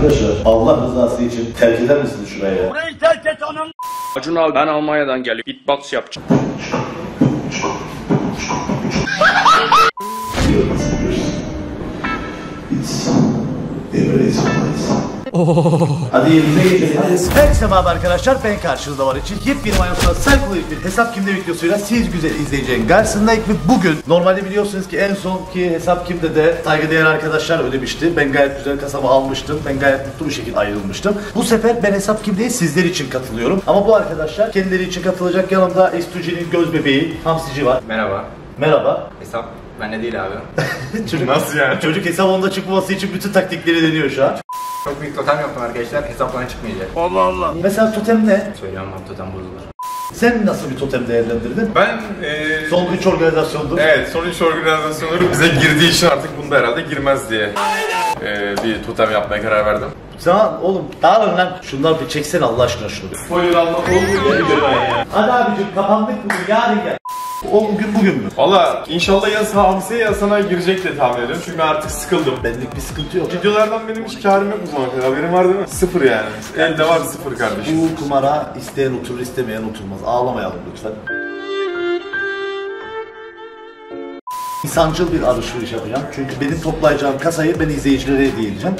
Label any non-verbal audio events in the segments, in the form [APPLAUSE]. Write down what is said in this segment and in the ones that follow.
Arkadaşlar Allah rızası için terk eder misiniz şuraya? Acun abi ben Almanya'dan geliyorum. Beatbox yapacağım. Hadi yerinize geçelim. Herkese merhaba arkadaşlar ben karşınızda var için yepyeni Minecraft Psychology bir hesap kimde videosuyla siz güzel izleyeceğin karşısındayım ve bugün normalde biliyorsunuz ki en son ki hesap kimde de saygıdeğer arkadaşlar ödemişti. Ben gayet güzel kasabı almıştım. Ben gayet mutlu bir şekilde ayrılmıştım. Bu sefer ben hesap kimdeye sizler için katılıyorum. Ama bu arkadaşlar kendileri için katılacak yanımda Estuji'nin göz bebeği Hamsici var. Merhaba. Merhaba. Hesap bende değil abi. [LAUGHS] Çocuk, Nasıl yani? Çocuk hesap onda çıkmaması için bütün taktikleri deniyor şu an. Çok büyük totem yaptım arkadaşlar. Hesaptan çıkmayacak. Mesela totem ne? Abi totem bozulur. Sen nasıl bir totem değerlendirdin? Ben eee Son üç organizasyondur. evet son üç organizasyonları bize girdiği için artık bunda herhalde girmez diye eee, bir totem yapmaya karar verdim. Sana oğlum dağılın lan. Şunları bir çeksene Allah aşkına şunu. Spoiler almak olmuyor ya. Hadi abicim kapandık bugün yarın gel. O bugün bugün mü? Valla inşallah ya hamse ya sana girecek diye tahmin ediyorum çünkü ben artık sıkıldım. Benlik bir sıkıntı yok. Videolardan benim hiç karım yok bu zamana kadar. Haberin var değil mi? Sıfır yani. Elde var sıfır kardeşim. Bu kumara isteyen oturur istemeyen oturmaz. Ağlamayalım lütfen. İnsancıl bir alışveriş yapacağım. Çünkü benim toplayacağım kasayı ben izleyicilere hediye edeceğim.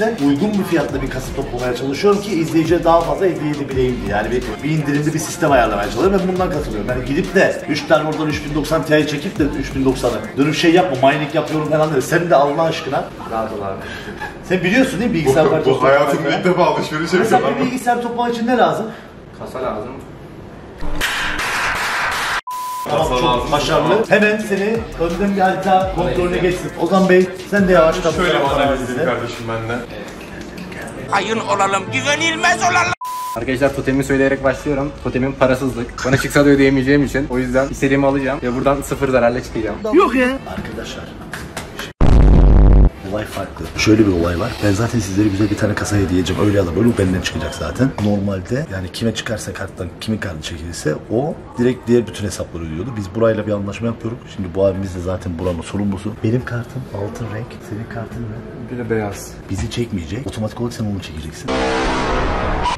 Ve uygun bir fiyatla bir kasa toplamaya çalışıyorum ki izleyicilere daha fazla hediye edebileyim diye. Yani bir, bir indirimli bir sistem ayarlamaya çalışıyorum ve bundan katılıyorum. Yani gidip de 3 tane oradan 3090 Ti çekip de 3090'ı dönüp şey yapma mining yapıyorum falan dedi. Sen de Allah aşkına Rahat ol abi. sen biliyorsun değil mi bilgisayar Bu parçası hayatımda ilk defa alışveriş Mesela yapıyorum. bir bilgisayar toplamak için ne lazım? Kasa lazım. Tamam çok lazım. başarılı. Hemen seni önden bir harita kontrolüne geçsin. Ozan Bey sen de yavaş kapı Şöyle analiz edeyim kardeşim ben de. Hayır olalım, güvenilmez olalım. Arkadaşlar totemi söyleyerek başlıyorum. Totemim parasızlık. Bana çıksa da ödeyemeyeceğim için. O yüzden istediğimi alacağım ve buradan sıfır zararla çıkacağım. Arkadaşlar. Olay farklı. Şöyle bir olay var. Ben zaten sizlere güzel bir tane kasa hediye edeceğim. Öyle ya da böyle bu benden çıkacak zaten. Normalde yani kime çıkarsa karttan kimin kartı çekilirse o direkt diğer bütün hesapları ödüyordu. Biz burayla bir anlaşma yapıyoruz. Şimdi bu abimiz de zaten buranın sorumlusu. Benim kartım altın renk. Senin kartın ne? Bir de beyaz. bizi çekmeyecek. Otomatik olarak sen onu çekeceksin.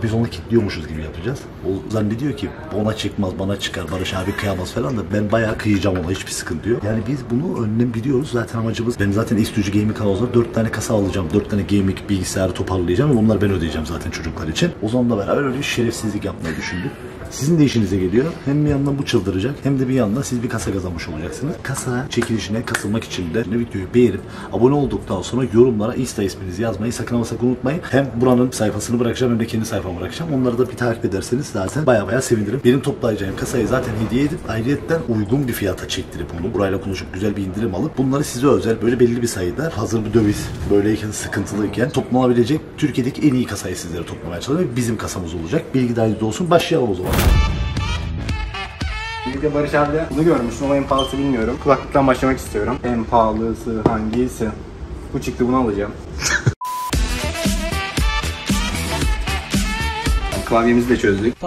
Biz onu kilitliyormuşuz gibi yapacağız. O zannediyor ki ona çıkmaz, bana çıkar, Barış abi kıyamaz falan da ben bayağı kıyacağım ona hiçbir sıkıntı yok. Yani biz bunu önlem biliyoruz. Zaten amacımız ben zaten İstücü Gaming kanalında 4 tane kasa alacağım. 4 tane gaming bilgisayarı toparlayacağım ve bunları ben ödeyeceğim zaten çocuklar için. O zamanla beraber öyle bir şerefsizlik yapmayı düşündük. Sizin de işinize geliyor. Hem bir yandan bu çıldıracak hem de bir yandan siz bir kasa kazanmış olacaksınız. Kasa çekilişine katılmak için de ne videoyu beğenip abone olduktan sonra yorumlara Insta isminizi yazmayı sakın ama sakın unutmayın. Hem buranın sayfasını bırakacağım hem de kendi sayfamı bırakacağım. Onları da bir takip ederseniz zaten baya baya sevinirim. Benim toplayacağım kasayı zaten hediye edip ayrıyetten uygun bir fiyata çektirip onu burayla konuşup güzel bir indirim alıp bunları size özel böyle belli bir sayıda hazır bir döviz böyleyken sıkıntılıyken toplanabilecek Türkiye'deki en iyi kasayı sizlere toplamaya çalışıyorum. Bizim kasamız olacak. Bilgi dahilinizde olsun. Başlayalım o zaman. Bir de Barış abi bunu görmüştüm ama en pahalısı bilmiyorum. Kulaklıktan başlamak istiyorum. En pahalısı hangisi? Bu çıktı bunu alacağım. [LAUGHS] Klavyemizi de çözdük.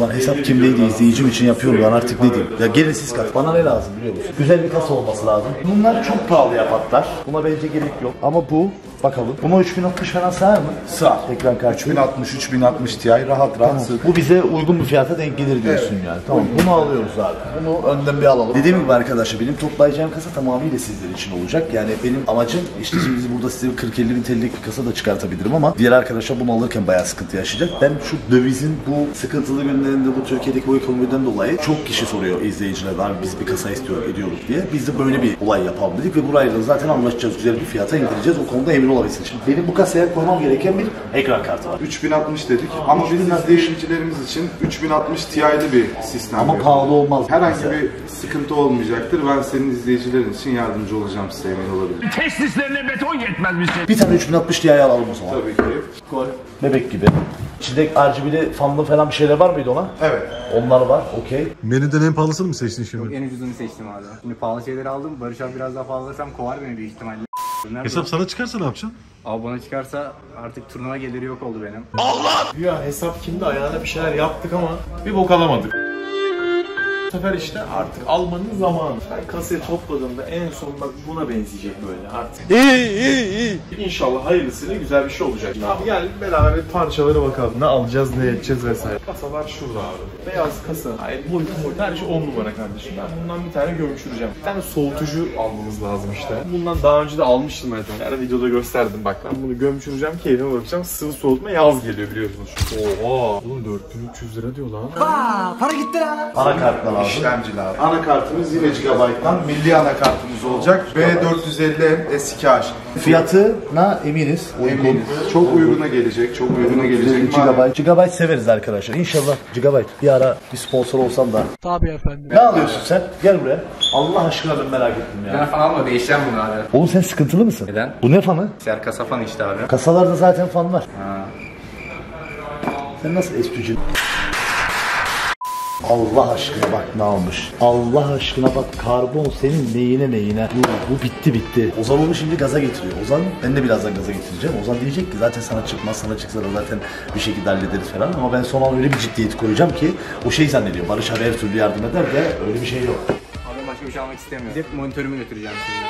Lan hesap kimdeydi izleyicim için yapıyorum ben artık ne diyeyim. Ya gelin siz kat. Bana ne lazım biliyor musun? Güzel bir kasa olması lazım. Bunlar çok pahalıya patlar. Buna bence gerek yok. Ama bu bakalım. Buna 3060 falan sığar mı? Sağ. Ekran kartı. 3060, 3060 Ti rahat rahat sığ. Bu bize uygun bir fiyata denk gelir diyorsun yani. Tamam bunu alıyoruz abi. Bunu önden bir alalım. Dediğim gibi arkadaşlar benim toplayacağım kasa tamamıyla sizler için olacak. Yani benim amacım işte şimdi biz burada size 40-50 bin TL'lik bir kasa da çıkartabilirim ama diğer arkadaşlar bunu alırken bayağı sıkıntı yaşayacak. Ben şu dövizin bu sıkıntılı günlerinde bu Türkiye'deki bu ekonomiden dolayı çok kişi soruyor izleyiciler abi biz bir kasa istiyor ediyoruz diye. Biz de böyle bir olay yapalım dedik ve burayla da zaten anlaşacağız. Güzel bir fiyata indireceğiz. O konuda emin olabilirsin. Şimdi benim bu kasaya koymam gereken bir ekran kartı var. 3060 dedik ama biz 3060 izleyicilerimiz için 3060 Ti'li bir sistem Ama pahalı olmaz. Herhangi bir sıkıntı olmayacaktır. Ben senin izleyicilerin için yardımcı olacağım size emin olabilir. Testislerine beton yetmez misin? Bir tane 3060 Ti'yi alalım o zaman. Tabii ki. Bebek gibi. İçinde RGB'li fanlı falan bir şeyler var mıydı ona? Evet. Onlar var. Okey. Menüden en pahalısını mı seçtin şimdi? En ucuzunu seçtim abi. Şimdi pahalı şeyleri aldım. Barış abi biraz daha alsam kovar beni büyük ihtimalle. Nerede Hesap sana çıkarsa ne yapacaksın? Abi bana çıkarsa artık turnuva geliri yok oldu benim. Ya hesap kimde ayağına bir şeyler yaptık ama bir bok alamadık. Bu sefer işte artık almanın zamanı. Ben kasayı topladığımda en son bak buna benzeyecek böyle artık. İyi iyi iyi. İnşallah hayırlısıyla güzel bir şey olacak. Abi gel beraber bir parçalara bakalım. Ne alacağız, ne edeceğiz vesaire. Kasalar şurada abi. Beyaz kasa. Hayır boyut boyut. Her şey 10 numara kardeşim. Ben bundan bir tane gömçüreceğim. Bir tane soğutucu almamız lazım işte. Bundan daha önce de almıştım zaten. Her videoda gösterdim bak. Ben bunu gömçüreceğim, keyfime bakacağım. Sıvı soğutma yaz geliyor biliyorsunuz. Oha. Oğlum 4300 lira diyor lan. Anakartlar lazım. İşlemciler. Anakartımız yine GB'dan milli anakartımız olacak. B450 S2H. Fiyatına eminiz. Uygun. Eminiz. Çok uyguna gelecek, çok uyguna gelecek. Gigabyte. Gigabyte severiz arkadaşlar. İnşallah Gigabyte. Bir ara bir sponsor olsam da. Tabii efendim. Ne alıyorsun sen? Gel buraya. Allah aşkına ben merak ettim ya. Ben falan mı? Değişeceğim bunu abi. Oğlum sen sıkıntılı mısın? Neden? Bu ne fanı? Bilgisayar kasa fan işte abi. Kasalarda zaten fan var. Sen nasıl espricin? Allah aşkına bak ne almış. Allah aşkına bak karbon senin neyine neyine. Bu, bu bitti bitti. Ozan onu şimdi gaza getiriyor. Ozan ben de birazdan gaza getireceğim. Ozan diyecek ki zaten sana çıkmaz sana çıksa da zaten bir şekilde hallederiz falan. Ama ben son an öyle bir ciddiyet koyacağım ki o şey zannediyor. Barış abi her türlü yardım eder de öyle bir şey yok. Abi başka bir şey almak istemiyorum. Hep monitörümü götüreceğim şimdi.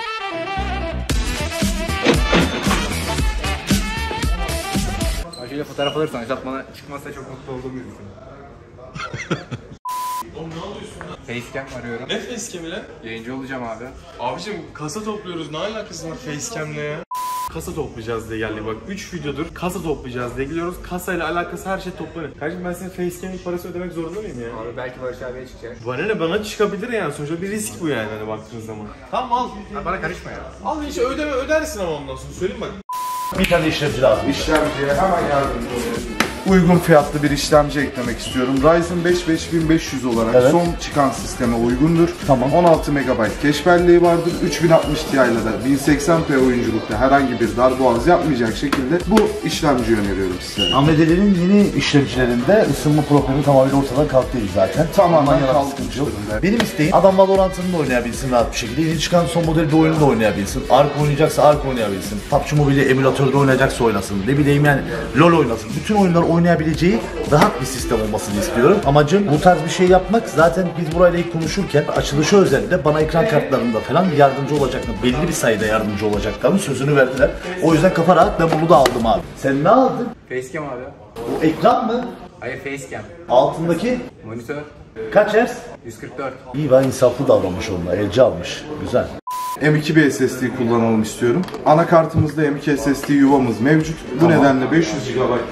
Şöyle fotoğraf alırsan hesap bana çıkmazsa çok mutlu olduğumu düşünüyorum. [LAUGHS] Oğlum ne alıyorsun lan? Facecam arıyorum. Ne facecam'i lan? Yayıncı olacağım abi. Abicim kasa topluyoruz. Ne alakası var facecam'le ya? Kasa toplayacağız diye geldik bak 3 videodur kasa toplayacağız diye geliyoruz kasayla alakası her şey toplanıyor. Kardeşim ben senin facecam'lik parası ödemek zorunda mıyım ya? Abi belki Barış abiye çıkacak. Bana ne bana çıkabilir yani sonuçta bir risk bu yani hani baktığın zaman. Tamam al. Abi bana karışma ya. Al işte ödeme ödersin ama ondan sonra söyleyeyim bak. Bir tane işlemci lazım. İşlemciye hemen yardımcı oluyorum. Uygun fiyatlı bir işlemci eklemek istiyorum. Ryzen 5 5500 olarak Evet. son çıkan sisteme uygundur. Tamam. 16 MB cache belleği vardır. 3060 Ti ile de 1080p oyunculukta herhangi bir darboğaz yapmayacak şekilde bu işlemciyi öneriyorum size. AMD'lerin yeni işlemcilerinde ısınma problemi tamamen ortadan kalktı zaten. Tamamen durumda. Benim isteğim adam Valorant'ını da oynayabilsin rahat bir şekilde. Yeni çıkan son model bir oyunu da oynayabilsin. Ark oynayacaksa Ark oynayabilsin. PUBG Mobile emülatörde oynayacaksa oynasın. Ne bileyim yani LoL oynasın. Bütün oyunları oynayabileceği rahat bir sistem olmasını istiyorum. Amacım bu tarz bir şey yapmak. Zaten biz burayla ilk konuşurken açılışı özelinde bana ekran kartlarında falan yardımcı olacaklar. Belli bir sayıda yardımcı olacaklarını sözünü verdiler. O yüzden kafa rahat ben bunu da aldım abi. Sen ne aldın? Facecam abi. Bu ekran mı? Hayır facecam. Altındaki Monitör. kaç Hz? 144. İyi ben insaflı davranmış onunla. Elci almış. Güzel. M2 bir SSD kullanalım istiyorum. Anakartımızda M2 SSD yuvamız mevcut. Bu nedenle 500 GB'lık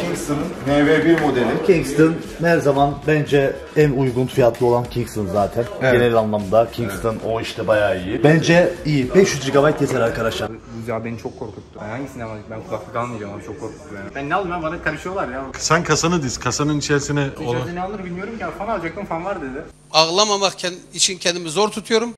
Kingston'ın NV1 modeli. Kingston her zaman bence en uygun fiyatlı olan Kingston zaten. Evet. Genel anlamda Kingston o işte bayağı iyi. Bence iyi. 500 GB yeter arkadaşlar. Bu ya beni çok korkuttu. Ben hangisini almadım? Ben kulaklık almayacağım abi çok korkuttu beni. Ben ne aldım ben bana karışıyorlar ya. Sen kasanı diz. Kasanın içerisine. İçeride ne alınır bilmiyorum ki. Fan alacaktım fan var dedi. Ağlamamak için kendimi zor tutuyorum.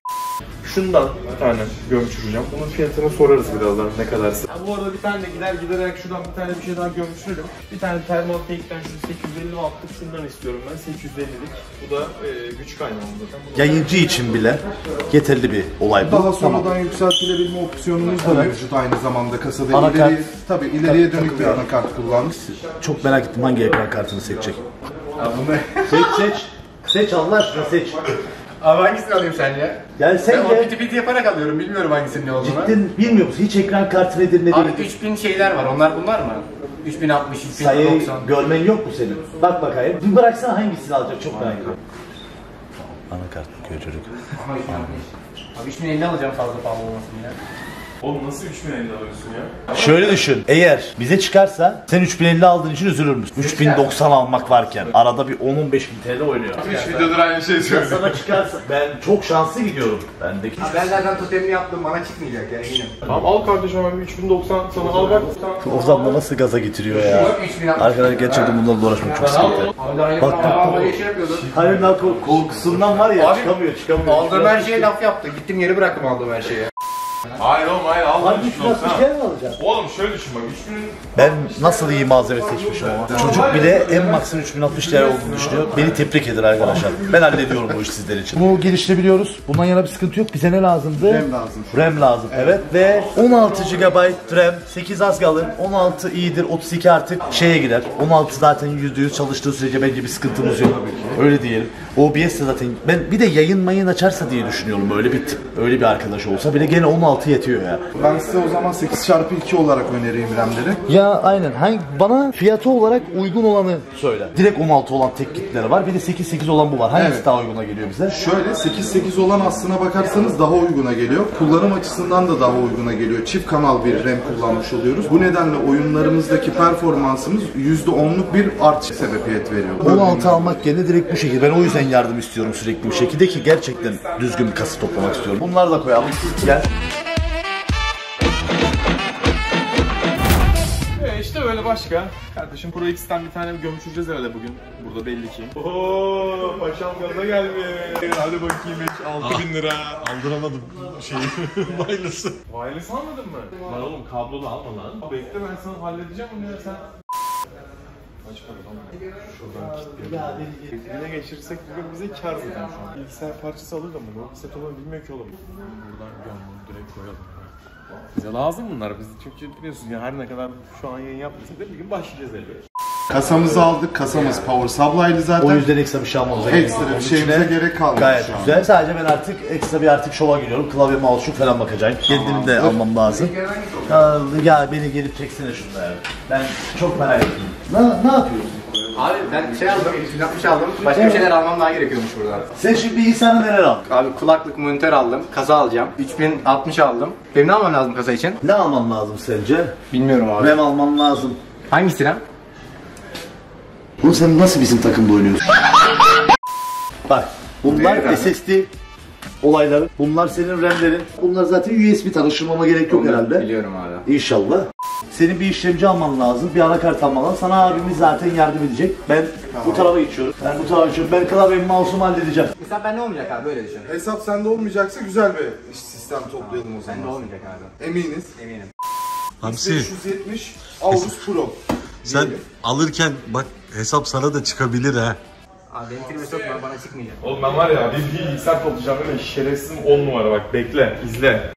Şundan bir tane gömçüreceğim. Bunun fiyatını sorarız birazdan ne kadarsa. Ya bu arada bir tane de gider giderek şuradan bir tane bir şey daha gömçürelim. Bir tane Thermaltake'den şu 850 wattlık şundan istiyorum ben 850'lik. Bu da e, güç kaynağı zaten. Bunu Yayıncı için bile yeterli bir olay bu. Daha sonradan yükseltilebilme opsiyonumuz da mevcut aynı zamanda kasada. Anakart. İleri, tabii ileriye dönük bir anakart kullandık. Çok merak ettim hangi ekran kartını seçecek. seç seç. Seç Allah aşkına seç. Abi hangisini alayım sen ya? Yani sen Ben de piti yaparak alıyorum. Bilmiyorum hangisinin ne olduğunu. cidden bilmiyor musun? Hiç ekran kartı nedir ne Abi değil. 3000 şeyler var. Onlar bunlar mı? 3060, Sayıyı 3090. görmen yok mu senin? Bak bakayım. Bir bıraksana hangisini alacak çok merak ediyorum. Anakart çocuk. Ama 3060. Abi 3050 alacağım fazla pahalı olmasın ya. Oğlum nasıl 3050 alıyorsun ya? Şöyle düşün. Eğer bize çıkarsa sen 3050 aldığın için üzülür müsün? 3090 almak varken arada bir 10-15 bin TL oynuyor. 3 videodur aynı şey söylüyorum. Sana çıkarsa ben çok şanslı gidiyorum. Bendeki Abi ben zaten totemini yaptım. Bana çıkmayacak ya eminim. Tamam al kardeşim abi 3090 sana al bak. Ozan da nasıl gaza getiriyor ya. 3060. Arkadaşlar gerçekten bunlarla uğraşmak çok sıkıntı. Abi daha yeni Bak, bak, bak, bak. şey yapıyordu. Hayır lan kork- korkusundan var ya çıkamıyor çıkamıyor. Aldığım her şeye laf yaptı. Gittim yeri bıraktım aldığım her şeye. Hayır oğlum hayır al Harbi 360 3090. kere mi alacaksın? Oğlum şöyle düşün bak 3000 Ben nasıl iyi malzeme seçmişim ama. Çocuk bile en maksimum 3060 TL olduğunu düşünüyor. Beni tebrik eder arkadaşlar. Ben hallediyorum bu işi sizler için. Bunu geliştirebiliyoruz. Bundan yana bir sıkıntı yok. Bize ne lazımdı? RAM lazım. RAM lazım. Evet ve 16 GB RAM, 8 az kalır. 16 iyidir, 32 artık şeye girer. 16 zaten %100 çalıştığı sürece bence bir sıkıntımız yok. Öyle diyelim. OBS de zaten ben bir de yayın mayın açarsa diye düşünüyorum böyle bir tip. Öyle bir arkadaş olsa bile gene 16 yetiyor ya. Ben size o zaman 8x2 olarak önereyim RAM'leri. Ya aynen. Hangi, bana fiyatı olarak uygun olanı söyle. Direkt 16 olan tek kitleri var. Bir de 8-8 olan bu var. Hangisi Evet. daha uyguna geliyor bize? Şöyle 8.8 olan aslına bakarsanız daha uyguna geliyor. Kullanım açısından da daha uyguna geliyor. Çift kanal bir RAM kullanmış oluyoruz. Bu nedenle oyunlarımızdaki performansımız %10'luk bir artış sebebiyet veriyor. 16 almak yerine direkt bu şekilde. Ben o yüzden yardım istiyorum sürekli bir şekilde ki gerçekten düzgün bir kası toplamak istiyorum. Bunları da koyalım. Gel. E işte öyle başka. Kardeşim Pro X'ten bir tane gömçüreceğiz herhalde bugün. Burada belli ki. Ooo paşam gaza gelmiş. Hadi bakayım hiç 6000 lira. Aldıramadım şeyi. [LAUGHS] Wireless'ı. Wireless almadın mı? Lan oğlum kablolu alma lan. Bekle ben sana halledeceğim onu ya sen. Para lan? Şuradan kilitleyelim. Geçirirsek bugün bize kar zaten şu an. Bilgisayar parçası alır da mı? Yok set olur bilmiyor ki oğlum. Buradan gömdüm direkt koyalım. Bize lazım bunlar. Biz çünkü biliyorsun ya her ne kadar şu an yayın yapmasak da bir gün başlayacağız elbette. Kasamızı aldık. Kasamız power supply'lı zaten. O yüzden ekstra bir şey almamıza gerek yok. Ekstra bir şeyimize içine gerek kalmadı Gayet şu an. güzel. Sadece ben artık ekstra bir artık şova giriyorum. Klavye, mouse, şu falan bakacağım. Kendimi de almam lazım. Ya, ya beni gelip çeksene şunu ya. Ben çok merak ettim. Ne, ne yapıyorsun? Abi ben şey aldım, 360 aldım. Başka bir şeyler almam daha gerekiyormuş burada. Sen şimdi bilgisayarı neler aldın? Abi kulaklık, monitör aldım. Kasa alacağım. 3060 aldım. Benim ne almam lazım kasa için? Ne alman lazım sence? Bilmiyorum abi. RAM alman lazım. Hangisi lan? Oğlum sen nasıl bizim takımda oynuyorsun? Bak bunlar SSD olayları. Bunlar senin RAM'lerin. Bunlar zaten USB tanıştırmama gerek yok herhalde. Biliyorum abi. İnşallah. Senin bir işlemci alman lazım, bir anakart alman lazım. Sana abimiz zaten yardım edecek. Ben bu tarafa geçiyorum. Ben bu tarafa geçiyorum. Ben klavyemi, mouse'umu halledeceğim. Mesela ben ne olmayacak abi böyle düşün. Hesap sende olmayacaksa güzel bir iş sistem toplayalım o zaman. Ben de olmayacak abi. Eminiz. Eminim. Hamsi 570 Aorus Pro. sen alırken bak hesap sana da çıkabilir ha. Abi benim filmi sokma bana çıkmayacak. Oğlum ben var ya bir bilgisayar toplayacağım böyle şerefsizim 10 numara bak bekle izle.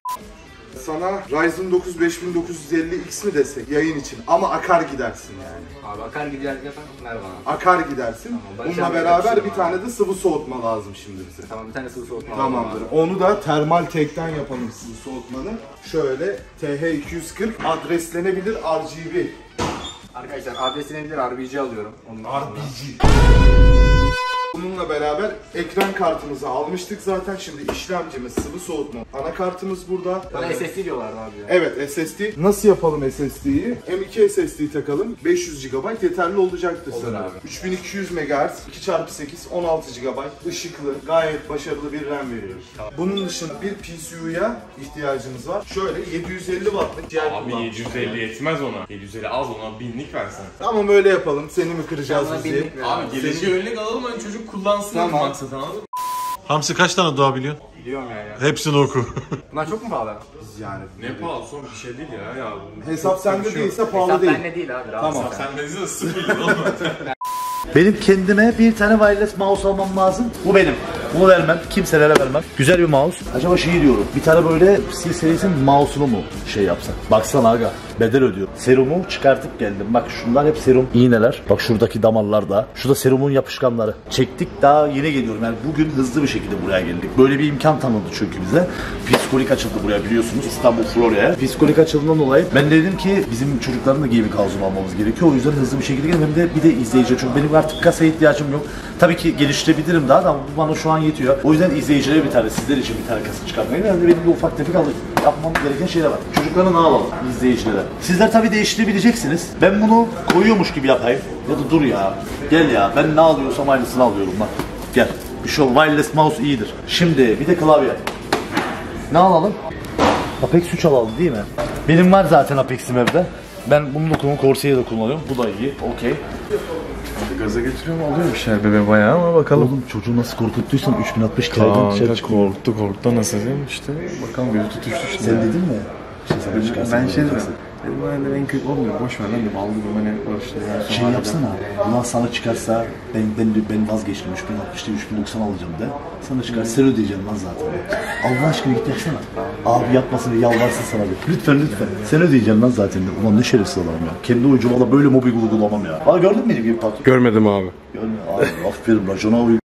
Sana Ryzen 9 5950X mi desek yayın için ama akar gidersin yani. Abi akar gider yapan ver bana. Akar gidersin. Barış Bununla beraber bir tane de sıvı soğutma lazım şimdi bize. Tamam bir tane sıvı soğutma Tamamdır. abi. Onu da termal tekten yapalım sıvı soğutmanı. Şöyle TH240 adreslenebilir RGB. Arkadaşlar adresini bilir RBG alıyorum. Onun RBG. Bununla beraber ekran kartımızı almıştık zaten. Şimdi işlemcimiz, sıvı soğutma, anakartımız burada. Bana SSD diyorlardı abi ya. Evet SSD. Nasıl yapalım SSD'yi? M2 SSD takalım. 500 GB yeterli olacaktır Olur sana. abi. 3200 MHz, 2x8, 16 GB ışıklı, gayet başarılı bir RAM veriyor. Bunun dışında bir PCU'ya ihtiyacımız var. Şöyle 750 wattlık ciğer Abi kullan. 750 yetmez ona. 750 az ona binlik versen. Tamam öyle yapalım. Seni mi kıracağız binlik ver. Abi gelince önlük alalım hani çocuk kullansın Tamam. maksat anladın mı? Hamsi kaç tane dua biliyorsun? Biliyorum ya ya. Hepsini oku. Bunlar çok mu pahalı? Yani Ne pahalı son bir şey değil ya ya. hesap sende değilse pahalı Hesap değil. bende değil abi. Tamam. Sen benzin sıfır oğlum. Benim kendime bir tane wireless mouse almam lazım. Bu benim. Bunu vermem. Kimselere vermem. Güzel bir mouse. Acaba şey diyorum. Bir tane böyle C serisinin mouse'unu mu şey yapsak? Baksana aga. Bedel ödüyor. Serumu çıkartıp geldim. Bak şunlar hep serum iğneler. Bak şuradaki damarlar da. Şurada serumun yapışkanları. Çektik daha yeni geliyorum. Yani bugün hızlı bir şekilde buraya geldik. Böyle bir imkan tanıdı çünkü bize. Psikolik açıldı buraya biliyorsunuz. İstanbul Florya'ya. Psikolik açıldığından dolayı ben dedim ki bizim çocukların da gaming house'unu almamız gerekiyor. O yüzden hızlı bir şekilde geldim. Hem de bir de izleyici. Çünkü benim artık kasaya ihtiyacım yok. Tabii ki geliştirebilirim daha da ama bu bana şu an yetiyor. O yüzden izleyicilere bir tane, sizler için bir tane kasa çıkartmayı. Yani benim de ufak tefek alır. Yapmam gereken şeyler var. Çocuklara ne alalım izleyicilere? Sizler tabii değiştirebileceksiniz. Ben bunu koyuyormuş gibi yapayım. Ya da dur ya. Gel ya. Ben ne alıyorsam aynısını alıyorum lan. Gel. Bir şey ol. Wireless mouse iyidir. Şimdi bir de klavye. Ne alalım? Apex 3 alalım değil mi? Benim var zaten Apex'im evde. Ben bunu da kullanıyorum. Corsaia'yı da kullanıyorum. Bu da iyi. Okey. Gaza getiriyor mu alıyor bir şey bebe bayağı ama bakalım. Oğlum çocuğu nasıl korkuttuysam 3060 Ti'den dışarı korktu korktu nasıl diyeyim işte bakalım gözü tutuştu şimdi. Sen dedin mi? Şey. Ben şey dedim. Dedim ben de en kötü olmuyor. Boş ver lan dedim. Aldım hani barıştıktan Şey yapsana. Bundan sana çıkarsa ben ben ben vazgeçtim 3060'ta 3090 alacağım de. Sana çıkar sen ödeyeceksin lan zaten. Allah aşkına git yapsana. Abi yapmasın yalvarsın sana de. Lütfen lütfen. Sen ödeyeceksin lan zaten de. Ulan ne şerefsiz adamım ya. Kendi oyuncuma da böyle mobil uygulamam ya. Aa gördün mü benim gibi patron? Görmedim abi. Görme abi aferin racona uy.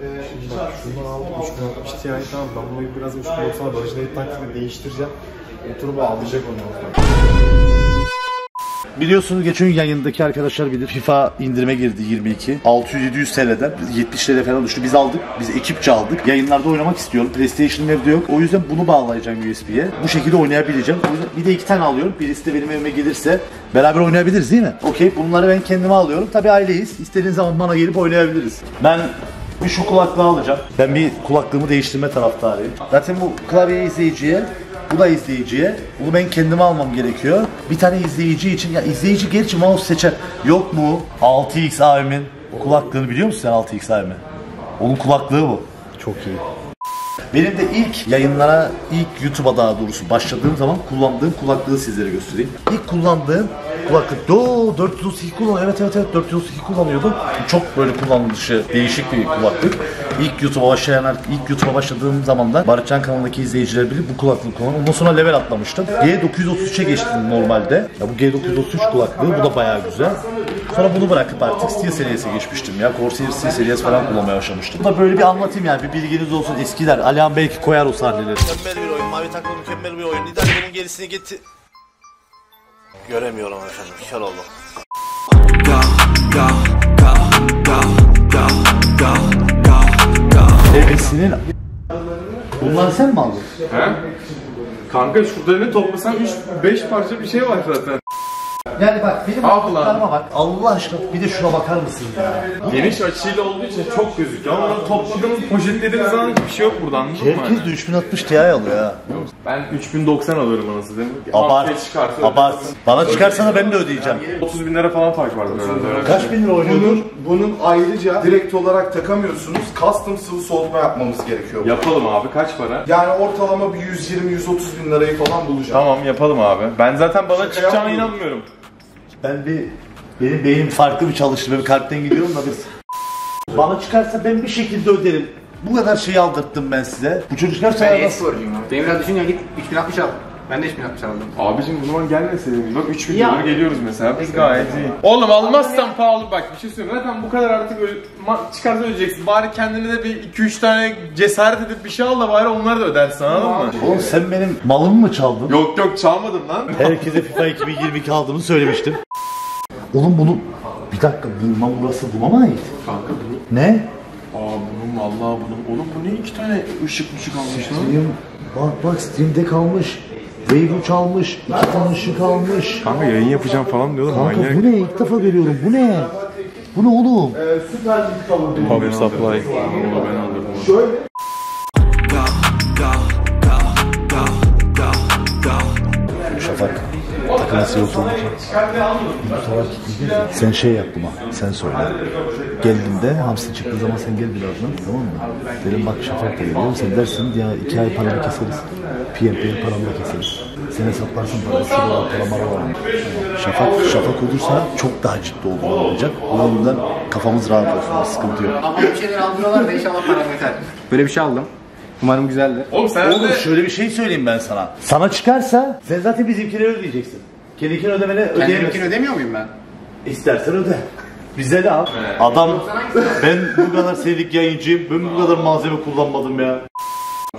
Şunu aldım. 3060 Ti tamam. Ben bunu biraz 3090'a barışına taktikle değiştireceğim. Oturup ağlayacak ondan sonra. Biliyorsunuz geçen gün yayındaki arkadaşlar bilir. FIFA indirime girdi 22. 600-700 TL'den 70 TL falan düştü. Biz aldık. Biz ekipçe aldık. Yayınlarda oynamak istiyorum. PlayStation evde yok. O yüzden bunu bağlayacağım USB'ye. Bu şekilde oynayabileceğim. O yüzden bir de iki tane alıyorum. Birisi de benim evime gelirse beraber oynayabiliriz değil mi? Okey. Bunları ben kendime alıyorum. Tabii aileyiz. İstediğiniz zaman bana gelip oynayabiliriz. Ben bir şu kulaklığı alacağım. Ben bir kulaklığımı değiştirme taraftarıyım. Zaten bu klavye izleyiciye bu da izleyiciye. Bunu ben kendime almam gerekiyor. Bir tane izleyici için. Ya izleyici gerçi mouse seçer. Yok mu 6X abimin kulaklığını biliyor musun sen 6X abimi? Onun kulaklığı bu. Çok iyi. Benim de ilk yayınlara, ilk YouTube'a daha doğrusu başladığım zaman kullandığım kulaklığı sizlere göstereyim. İlk kullandığım kulaklık, do 432 kullan, evet evet evet 432 kullanıyordum. Çok böyle kullanılışı değişik bir kulaklık. İlk YouTube'a başlayan, ilk YouTube'a başladığım zaman da Barışcan kanalındaki izleyiciler bilir bu kulaklığı kullanıyorum. Ondan sonra level atlamıştım. G933'e geçtim normalde. Ya bu G933 kulaklığı, bu da bayağı güzel. Sonra bunu bırakıp artık Steel Series'e geçmiştim ya. Corsair Steel Series falan kullanmaya başlamıştım. Bu da böyle bir anlatayım yani bir bilginiz olsun eskiler. Alihan belki koyar o sahneleri. Mükemmel bir oyun. Mavi takım mükemmel bir oyun. Nidal bunun gerisini getir... Göremiyorum efendim. Kör oldum. Hepsinin... Bunları sen mi aldın? He? Kanka şurada ne toplasan 3-5 parça bir şey var zaten. Yani bak benim kulaklıklarıma bak. Allah aşkına bir de şuna bakar mısın ya? Geniş açıyla olduğu için çok gözüküyor ama onu topladığımız poşetlediğimiz zaman hiçbir şey yok burada anladın mı? Herkes de 3060 Ti alıyor ha. Ben 3090 alıyorum anasını değil mi? Abart. Çıkarsa Abart. Bana çıkarsana ben de ödeyeceğim. 30 bin lira falan fark vardır herhalde. Kaç bin lira oynuyordur? Bunun, bunun ayrıca direkt olarak takamıyorsunuz. Custom sıvı soğutma yapmamız gerekiyor. Yapalım abi kaç para? Yani ortalama bir 120-130 bin lirayı falan bulacağım. Tamam yapalım abi. Ben zaten bana çıkacağına yapmıyorum. inanmıyorum. Ben bir benim beynim farklı bir çalıştı. Ben kalpten gidiyorum da biz. Bana çıkarsa ben bir şekilde öderim. Bu kadar şeyi aldırttım ben size. Bu çocuklar Ben sana eski nasıl... borcuyum abi. Benim biraz düşün ya git 3060 al. Ben de 3060 aldım. Abicim bu zaman gelmeseydin. Bak 3000 Ya. dolar geliyoruz mesela. Biz gayet iyi. Oğlum almazsan pahalı bak bir şey söyleyeyim. Zaten bu kadar artık öyle, ma- çıkarsa ödeyeceksin. Bari kendine de bir 2-3 tane cesaret edip bir şey al da bari onları da ödersin anladın mı? Oğlum sen benim malımı mı çaldın? Yok yok çalmadım lan. Herkese FIFA 2022 aldığımı söylemiştim. Oğlum bunu... Bir dakika, bunun burası buna mı ait? Kanka bu. Ne? Aa bunun vallahi bunun. Oğlum bu ne iki tane ışık ışık almış lan. Steam, bak bak Steam'de kalmış. Wave 3 almış. iki tane ışık almış. Kanka yayın yapacağım falan diyorlar Kanka bu ne? İlk defa görüyorum. Bu ne? Bu ne oğlum? Power supply. Onu ben alırım. Şafak. Nasıl yoksa Sen şey yap buna. Sen söyle. Geldiğinde hamsi çıktığı zaman sen gel birazdan. Tamam mı? Dedim bak Şafak da geliyor. Sen dersin ya iki ay paramı keseriz. PMP'ye paramı keseriz. Sen hesaplarsın parası var, para var. Şafak, şafak olursa çok daha ciddi olduğunu olacak. O yüzden kafamız rahat olsun. Sıkıntı yok. Ama bir şeyler aldırıyorlar da inşallah param yeter. Böyle bir şey aldım. Umarım güzeldir. Oğlum sen Oğlum de... şöyle bir şey söyleyeyim ben sana. Sana çıkarsa sen zaten bizimkileri ödeyeceksin. Kendikini ödemeni Kendimkini ödeyemezsin. ödemiyor muyum ben? İstersen öde. Bize de al. Adam ben bu kadar sevdik yayıncıyım. Ben bu kadar malzeme kullanmadım ya.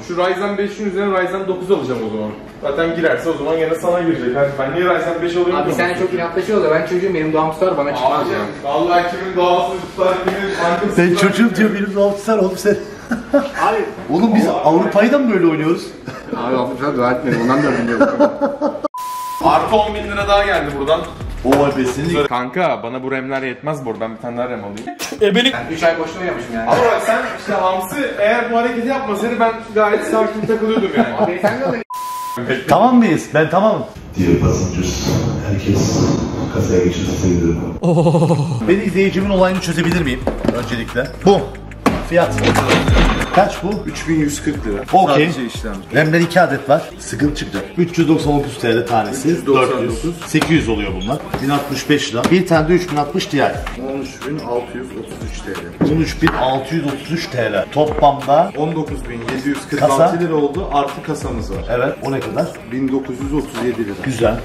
Şu Ryzen 5'in üzerine Ryzen 9 alacağım o zaman. Zaten girerse o zaman gene sana girecek. Hadi ben niye Ryzen 5 alıyorum Abi sen çok inatlaşıyor da ben çocuğum benim doğum tutar bana çıkmaz ya. Vallahi kimin doğası tutar, kimin kankası Sen tutar. çocuğum diyor benim rahatsızlar oğlum sen. Abi. Oğlum biz Avrupa'yı da mı böyle oynuyoruz? Abi Afrika dua etmedim ondan da öldüm [LAUGHS] Artı 10 bin lira daha geldi buradan. O besini. Kanka bana bu remler yetmez bu arada. Ben bir tane daha rem alayım. Ben 3 ay boşuna oynamışım yani. Ama bak sen işte Hamsi eğer bu hareketi yapmasaydı ben gayet sakin takılıyordum yani. Abi sen de. Tamam mıyız? Ben tamamım. Dear passengers, herkes kasaya geçirse sevinirim. Ben izleyicimin olayını çözebilir miyim? Öncelikle. Bu. Fiyat. Kaç bu? 3140 lira. Okey. Sadece işlemci. RAM'den 2 adet var. Sıkıntı çıkacak. 399 TL tanesi. 399. 400. 800 oluyor bunlar. 1065 lira. Bir tane de 3060 Ti. 13633 TL. 13633 TL. Toplamda 19746 Kasa? lira oldu. Artı kasamız var. evet o ne kadar? 1937 lira. Güzel.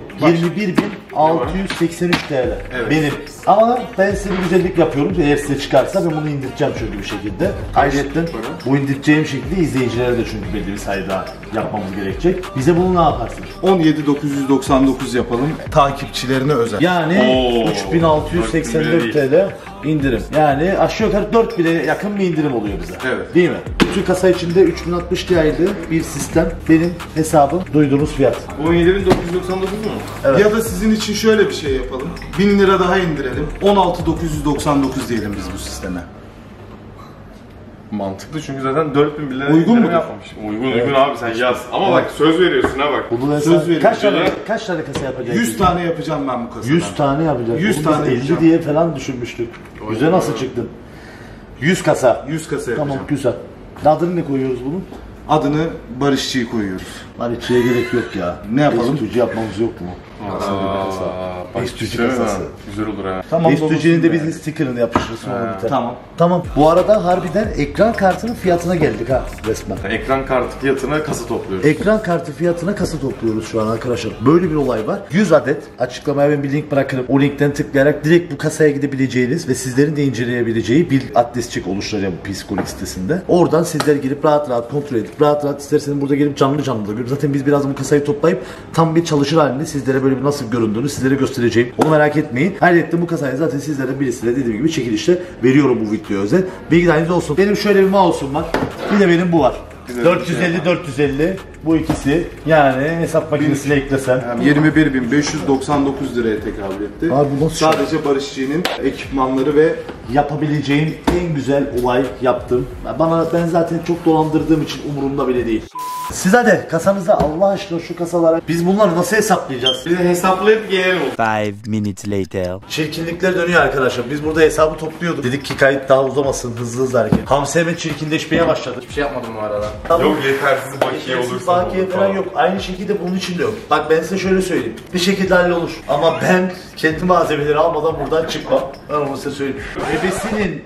21.683 TL. Evet. Benim. Ama ben size bir güzellik yapıyorum. Eğer size çıkarsa ben bunu indireceğim çünkü bir şekilde. Ayrıca bu indireceğim şekilde izleyicilere de çünkü belli bir sayıda yapmamız gerekecek. Bize bunu ne yaparsın? 17999 yapalım. Takipçilerine özel. Yani Oo, 3684 TL indirim. Yani aşağı yukarı 4 bile yakın bir indirim oluyor bize. Evet. Değil mi? Bütün kasa içinde 3060 Ti'li bir sistem. Benim hesabım duyduğunuz fiyat. 17999 mu? Ya da sizin için şöyle bir şey yapalım. 1000 lira daha indirelim. 16999 diyelim biz bu sisteme. Mantıklı çünkü zaten 4000 lira Uygun indirim mudur? yapmamış. Uygun uygun abi sen yaz. Ama bak söz veriyorsun ha bak. Bunu Söz veriyorum. kaç tane kaç tane kasa yapacağız? 100 tane yapacağım ben bu kasadan. 100 tane yapacağız. 100 Oğlum tane biz 50 yapacağım. diye falan düşünmüştük. Güzel nasıl çıktın? 100 kasa. 100 kasa yapacağım. Tamam güzel. Adını ne koyuyoruz bunun? Adını Barışçı'yı koyuyoruz. Var içiye gerek yok ya. Ne yapalım? Estücü yapmamız yok mu? Aa, bak Estücü kasası. Güzel olur ha. Tamam. Estücü'nün de biz sticker'ını yapıştırırız sonra biter. Tamam. Tamam. Bu arada harbiden ekran kartının fiyatına geldik ha resmen. Ekran kartı fiyatına kasa topluyoruz. Ekran kartı fiyatına kasa topluyoruz şu an arkadaşlar. Böyle bir olay var. 100 adet açıklamaya ben bir link bırakırım. O linkten tıklayarak direkt bu kasaya gidebileceğiniz ve sizlerin de inceleyebileceği bir adresçik oluşturacağım bu psikolojik sitesinde. Oradan sizler girip rahat rahat kontrol edip rahat rahat isterseniz burada gelip canlı canlı da görüp zaten biz biraz bu kasayı toplayıp tam bir çalışır halinde sizlere böyle bir nasıl göründüğünü sizlere göstereceğim. Onu merak etmeyin. Ayrıca bu kasayı zaten sizlerden birisiyle dediğim gibi çekilişte veriyorum bu videoya özel. Bilgi dahiliniz olsun. Benim şöyle bir mouse'um var. Bir de benim bu var. 450 450 bu ikisi yani hesap makinesine eklesen. Hem 21.599 liraya tekabül etti. Abi bu nasıl? Sadece Barışçı'nın ekipmanları ve yapabileceğim en güzel olay yaptım. Bana ben zaten çok dolandırdığım için umurumda bile değil. Siz hadi kasanıza Allah aşkına şu kasalara biz bunları nasıl hesaplayacağız? Bir de hesaplayıp gelelim. Five minutes later. Çirkinlikler dönüyor arkadaşlar. Biz burada hesabı topluyorduk. Dedik ki kayıt daha uzamasın hızlı hızlı hareket. Hamsi hemen çirkinleşmeye başladı. Hiçbir şey yapmadım bu arada. Tamam. Yok yetersiz bakiye olursa. Bakiye falan yok. Aynı şekilde bunun için de yok. Bak ben size şöyle söyleyeyim. Bir şekilde hallolur. Ama ben kendi malzemeleri almadan buradan çıkmam. Ben onu size söyleyeyim. Bebesinin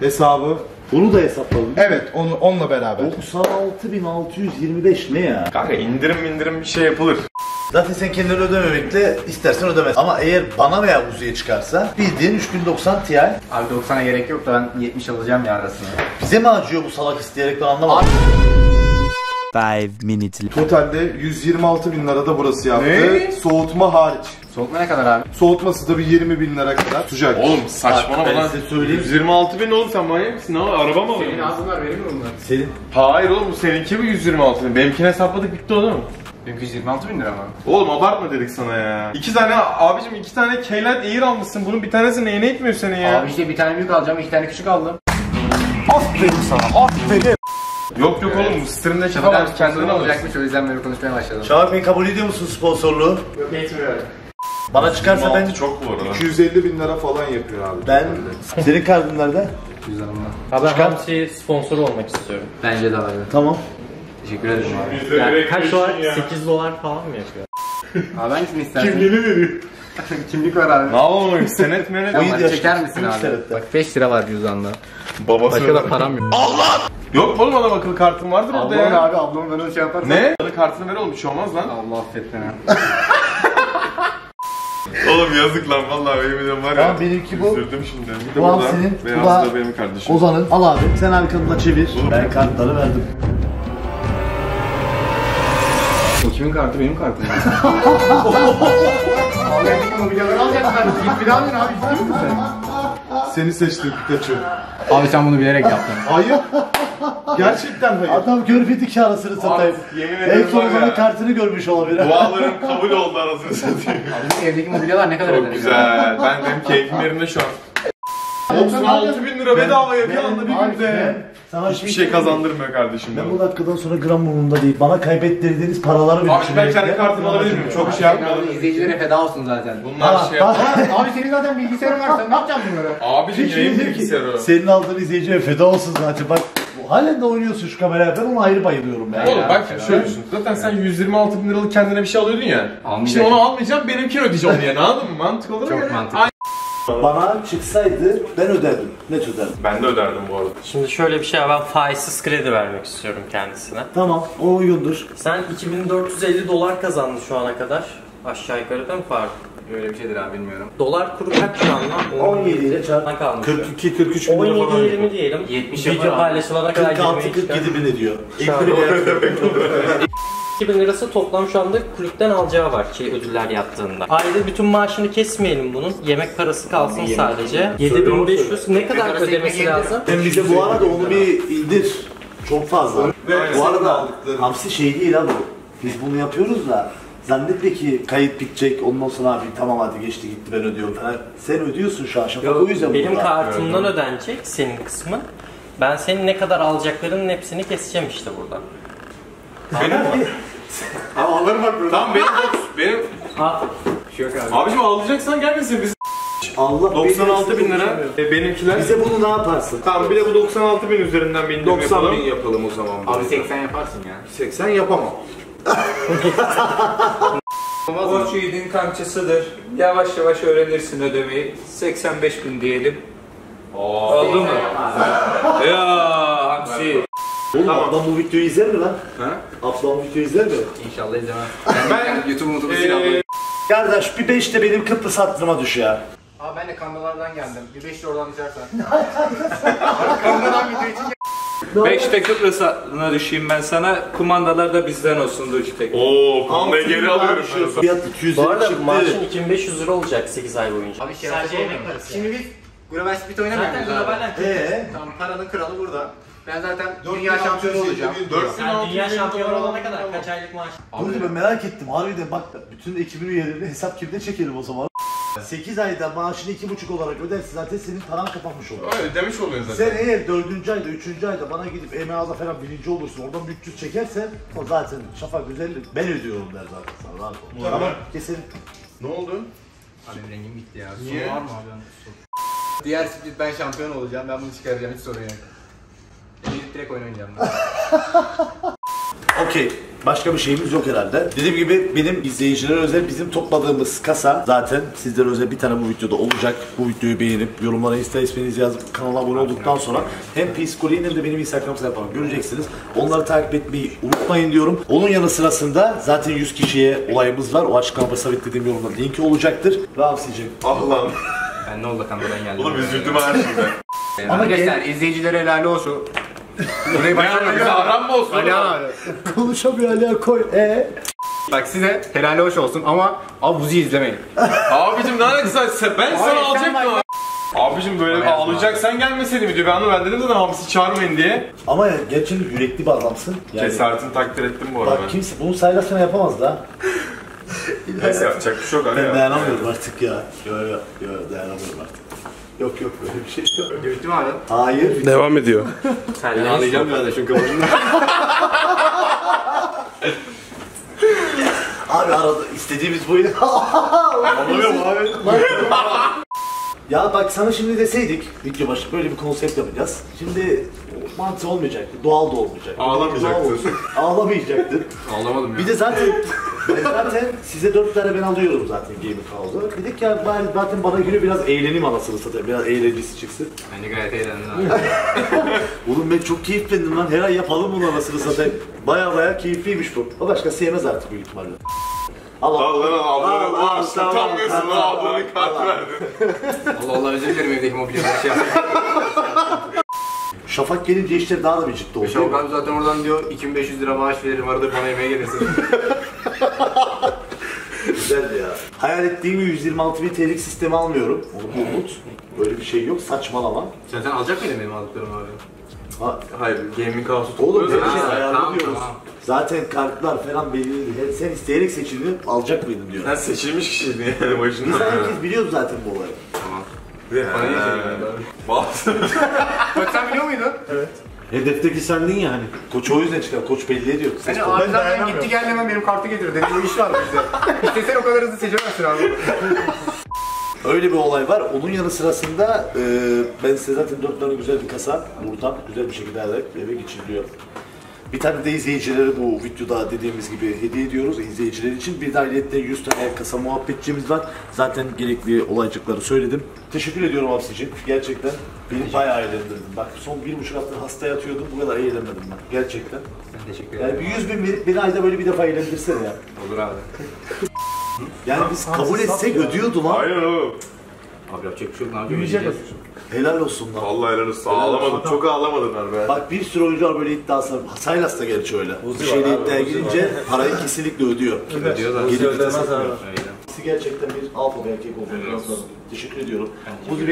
hesabı. bunu da hesapladım. Evet onu onunla beraber. 96.625 ne ya? Kanka indirim indirim bir şey yapılır. Zaten sen kendini ödememekle istersen ödemez. Ama eğer bana veya Uzi'ye çıkarsa bildiğin 3090 Ti Abi 90'a gerek yok da ben 70 alacağım ya arasını. bize mi acıyor bu salak isteyerek ben anlamadım. Five minutes later. Totalde 126 bin lira da burası yaptı. Ne? Soğutma hariç. Soğutma ne kadar abi? Soğutması da bir 20 bin lira kadar tutacak. Oğlum saçmalama ben lan. size söyleyeyim. 126 bin oğlum sen manyak mısın? Ne var? Araba mı Senin alıyorsun? ağzınlar verir mi bunlar? Senin Hayır oğlum bu seninki mi 126 bin? Benimkini hesapladık bitti o değil mi? Benimki 126 bin lira mı? Oğlum abartma dedik sana ya. İki tane abicim iki tane Keylight Air almışsın. Bunun bir tanesi neyine etmiyor seni ya? Abi işte bir tane büyük alacağım, iki tane küçük aldım. aferin sana aferin. Yok yok oğlum stream'de çıkamaz kendini olacakmış o yüzden böyle konuşmaya başladım. Çağrı Bey kabul ediyor musun sponsorluğu? Yok etmiyorum. Bana çıkarsa ben çok bu arada. 250 bin lira falan yapıyor abi. ben senin kartın nerede? Cüzdanımda. Abi ben Hamsi sponsoru olmak istiyorum. Bence de abi. Tamam. Teşekkür ederim abi. Yani kaç dolar? 8 dolar falan mı yapıyor? [LAUGHS] Abi hangisini istersin? Kimliğini veriyor. [LAUGHS] Kimlik var abi. Ne yapalım senet menet. Tamam, hadi çeker misin abi? Bak 5 lira var cüzdanda. Babası Başka da param yok. Yok oğlum adam akıllı kartın vardır orada Ablamın ya. abi ablamın ben onu şey yaparsam. Ne? Akıllı kartını ver oğlum bir şey olmaz lan. Allah affet beni. [LAUGHS] Oğlum yazık lan vallahi benim videom var ya. Tamam, benimki bu. Üzüldüm şimdi. Bir de Bu burada senin, bu beyaz da benim kardeşim. Ozan'ın. Al abi sen arkanına çevir. Ben kartları verdim. O kimin kartı benim kartım. Abi benim mobilyaları alacaksın. Git bir daha ver abi istiyor musun sen? Seni seçtim Pikachu. Abi sen bunu bilerek yaptın. Hayır. Gerçekten hayır. Adam görmedi ki arasını satayım. yemin En ederim son var Ozan'ın ya. kartını görmüş olabilir. Dualarım kabul oldu anasını satayım. Abi bizim evdeki mobilyalar ne kadar Çok güzel. Ben benim keyfim yerinde şu an. 96 bin lira bedavaya bir anda bir Abi günde. ben sana Hiçbir şey kazandırmıyor kardeşim. Ben bu dakikadan sonra gram umurumda değil. Bana kaybettirdiğiniz paraları verin. Abi ben kendi kartımı alabilir miyim? Çok şey yapmadım. İzleyicilere feda olsun zaten. Bunlar şey yapma. Abi senin zaten bilgisayarın var sen ne yapacaksın bunları? Abicim yayın bilgisayarı. Senin aldığın izleyiciye feda olsun zaten. Bak halen de oynuyorsun şu kameraya. Ben ona ayrı bayılıyorum yani. Oğlum bak şimdi şöyle düşün. Zaten sen 126 bin liralık kendine bir şey alıyordun ya. Almayacak. Şimdi onu almayacağım benimkini ödeyeceğim onu yani anladın mı? Mantık olur mu? Çok yani? mantıklı. Bana çıksaydı ben öderdim. Net öderdim. Ben de öderdim bu arada. Şimdi şöyle bir şey var. Ben faizsiz kredi vermek istiyorum kendisine. Tamam o uygundur. Sen 2450 dolar kazandın şu ana kadar. Aşağı yukarı değil mi Faruk? Öyle bir şeydir abi bilmiyorum. Dolar kuru kaç şu anda? 17 ile çarp. Kalmış? 42-43 bin lira 17 falan. 20 diyelim. 70 Video paylaşılana kadar 46 20 47 bin ediyor. İlk Şu an- biri geldi. 2000 lirası toplam şu anda kulüpten alacağı var ki ödüller yaptığında. Ayda bütün maaşını kesmeyelim bunun. Yemek parası kalsın sadece. 7500 ne kadar parası ödemesi ekmek lazım? Sen bize bu arada onu bir indir. Çok fazla. bu arada hamsi şey değil abi. Biz bunu yapıyoruz da zannetme ki kayıt bitecek ondan sonra abi tamam hadi geçti gitti ben ödüyorum falan. Sen ödüyorsun şu an şafak o yüzden Benim burada. kartımdan ödenecek senin kısmın. Ben senin ne kadar alacaklarının hepsini keseceğim işte burada. Abi [LAUGHS] alırım bak burada. Tamam benim benim şey yok abi. abicim ağlayacaksan gelmesin biz Allah 96 bin lira. E, benimkiler. Bize bunu ne yaparsın? Tamam bir de bu 96 bin üzerinden bir indirim 90 yapalım. bin yapalım o zaman. Abi 80 yaparsın ya. 80 yapamam. Borç yiğidin kamçısıdır. Yavaş yavaş öğrenirsin ödemeyi. 85 bin diyelim. Oldu mu? ya hamsi. Oğlum ablam bu videoyu izler mi lan? Ha? Ablam bu videoyu izler mi? İnşallah izlemem. Ben YouTube mutubu Ee. Kardeş bir beş de benim Kıbrıs hatırıma düş ya. Abi ben de kandalardan geldim. Bir 5 oradan düşersen. [LAUGHS] Kandadan video için 5'te Kıbrıs'a düşeyim ben sana. Kumandalar da bizden olsun Logitech. Ooo pandayı geri alıyorum. Fiyat 200 Bu arada çıktı. maaşın 2500 lira olacak 8 ay boyunca. Abi şey yapacak Şimdi biz Global Split oynamıyoruz Zaten abi. global Ee? Tamam paranın kralı burada. Ben zaten dünya şampiyonu olacağım. 4000 Sen dünya 6000 şampiyonu olana kadar kaç aylık maaş? Dur ben merak ettim harbiden bak bütün ekibin üyelerini hesap kimde çekelim o zaman. 8 ayda maaşını 2,5 olarak ödersin zaten senin paran kapanmış olur. Öyle demiş oluyor Sen zaten. eğer 4. ayda 3. ayda bana gidip EMA'da falan birinci olursun oradan 300 çekersen o zaten şafak güzellik ben ödüyorum der zaten sana rahat ol. Tamam keselim. Ne oldu? Abi rengim bitti ya. Niye? Soru var mı abi? Diğer split ben şampiyon olacağım. Ben bunu çıkaracağım hiç sorun yok. Gidip direkt oyun oynayacağım ben. [LAUGHS] Okey. Başka bir şeyimiz yok herhalde. Dediğim gibi benim izleyicilere özel bizim topladığımız kasa zaten sizlere özel bir tane bu videoda olacak. Bu videoyu beğenip yorumlara insta isminizi yazıp kanala abone olduktan sonra hem Psikoloji'nin hem de benim Instagram sayfamı göreceksiniz. Onları takip etmeyi unutmayın diyorum. Onun yanı sırasında zaten 100 kişiye olayımız var. O açıklamada sabitlediğim yorumda linki olacaktır. Ramsey'cim. Ah lan. Ben ne oldu kandadan geldim. Oğlum üzüldüm ha şimdi. Ama Arkadaşlar izleyicilere helal olsun. Burayı Ne yani aram mı olsun? Ali abi. Konuşamıyor Ali koy. E Bak size helal hoş olsun ama Abuzi izlemeyin. Abicim ne alakası? Sen- Ben sana alacaktım. Abicim böyle bir ağlayacaksan gelmeseydin video. Ben ben dedim zaten hamsi çağırmayın diye. Ama ya, gerçekten yürekli bir adamsın. Yani, Cesaretini takdir ettim bu arada. bak kimse bunu Sayla sana yapamaz da. Neyse yapacak bir şey yok Ben ya. dayanamıyorum artık ya. Yo yo yo dayanamıyorum artık. Yok yok böyle bir şey yok. Bitti mi abi? Hayır. Devam ediyor. Sen ne Ağlayacağım biraz da şu kıvırcımda. Abi arada istediğimiz buydu. [LAUGHS] Anlamıyorum abi. Ya bak sana şimdi deseydik video başı böyle bir konsept yapacağız. Şimdi mantığı olmayacaktı, doğal da olmayacaktı. Ağlamayacaktın. [LAUGHS] Ağlamayacaktın. Ağlamadım ya. Bir de zaten ben zaten size dört tane ben alıyorum zaten Gaming House'u. Dedik ya bari zaten bana geliyor biraz eğleneyim anasını satayım. Biraz eğlencesi çıksın. Bence gayet eğlendim abi. [LAUGHS] Oğlum ben çok keyiflendim lan. Her ay yapalım bunu anasını satayım. Baya baya keyifliymiş bu. O başkası yemez artık büyük ihtimalle. Al al. Al lan Al, ablanı. tamam, utanmıyorsun tamam, lan ablanın tamam, kart verdi. Allah Allah özür dilerim evdeki mobilyaları şey yaptım. Şafak gelince işler daha da bir ciddi oldu. Şavuk abi zaten oradan diyor 2500 lira maaş veririm arada bana yemeğe gelirsin. [LAUGHS] Güzel ya. Hayal ettiğim 126 bin TL'lik sistemi almıyorum. Onu unut. Böyle bir şey yok. Saçmalama. Sen sen alacak mıydın benim aldıklarımı abi? Ha, Hayır gaming house'u oğlum her şey tamam. Zaten kartlar falan belirli. Sen isteyerek seçildin, alacak mıydın diyor. Sen seçilmiş kişiydin yani başında. Biz herkes biliyordu zaten bu olayı. Tamam. Bak sen biliyor muydun? Evet. Hedefteki sendin ya hani. Koç o yüzden çıkar. Koç belli ediyor. Hani tonu. arkadan gitti geldi hemen benim kartı getir dedi. O iş var bizde. İstesen o kadar hızlı seçemezsin abi. [LAUGHS] Öyle bir olay var. Onun yanı sırasında e, ben size zaten dört tane güzel bir kasa buradan güzel bir şekilde alarak eve geçiriliyor. Bir tane de izleyicilere bu videoda dediğimiz gibi hediye ediyoruz izleyiciler için. Bir de ayrıca 100 tane kasa muhabbetçimiz var. Zaten gerekli olaycıkları söyledim. Teşekkür ediyorum Hapsi'cim. Gerçekten beni bayağı eğlendirdin. Bak son bir buçuk hafta hasta yatıyordum. Bu kadar eğlenmedim ben. Gerçekten. Ben teşekkür Yani bir 100 bin verip beni ayda böyle bir defa eğlendirsene ya. Olur abi. [LAUGHS] Yani biz kabul etsek ödüyordu lan. Hayır oğlum. Abi yapacak bir şey yok. Ne Yiyeceğiz. Helal olsun lan. Vallahi helal olsun. Ağlamadım. Çok ağlamadın harbi. Bak bir sürü oyuncu var böyle iddiası. Saylas da gerçi öyle. Bir şeyde iddiaya girince parayı kesinlikle ödüyor. Ödüyor da. Geri Ödemez abi. gerçekten bir alfa bir erkek olduğunuz lazım. Teşekkür ediyorum. Buzi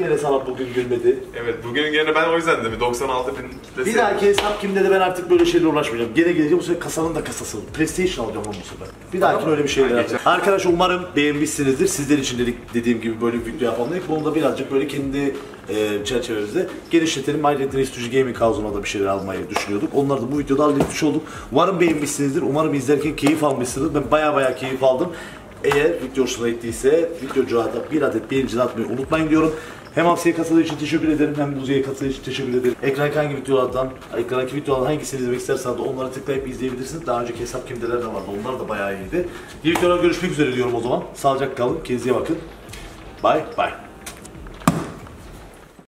Beyciğim gene sana bugün gülmedi. Evet bugün gene ben o yüzden de bir 96 bin kitlesi. Bir dahaki hesap kimde de ben artık böyle şeylerle uğraşmayacağım. Gene geleceğim bu sefer kasanın da kasası. PlayStation alacağım onu bu sefer. Bir dahaki öyle bir şeyler yapacağım. Arkadaşlar umarım beğenmişsinizdir. Sizler için dedik dediğim gibi böyle bir video yapalım dedik. Bunu da birazcık böyle kendi e, çerçevemizde genişletelim. Ayrıca Restuji Gaming House'una da bir şeyler almayı düşünüyorduk. Onları da bu videoda halletmiş olduk. Umarım beğenmişsinizdir. Umarım izlerken keyif almışsınızdır. Ben baya baya keyif aldım. Eğer video hoşuna gittiyse videocuğa da bir adet beğenici atmayı unutmayın diyorum. Hem Hapsi'ye katıldığı için teşekkür ederim hem Buzi'ye katıldığı için teşekkür ederim. Ekrandaki hangi videolardan, ekrandaki videolardan hangisini izlemek isterseniz de onlara tıklayıp izleyebilirsiniz. Daha önceki hesap kimdeler de vardı. Onlar da bayağı iyiydi. Yeni videolarda görüşmek üzere diyorum o zaman. Sağlıcakla kalın. Kendinize bakın. Bye bye.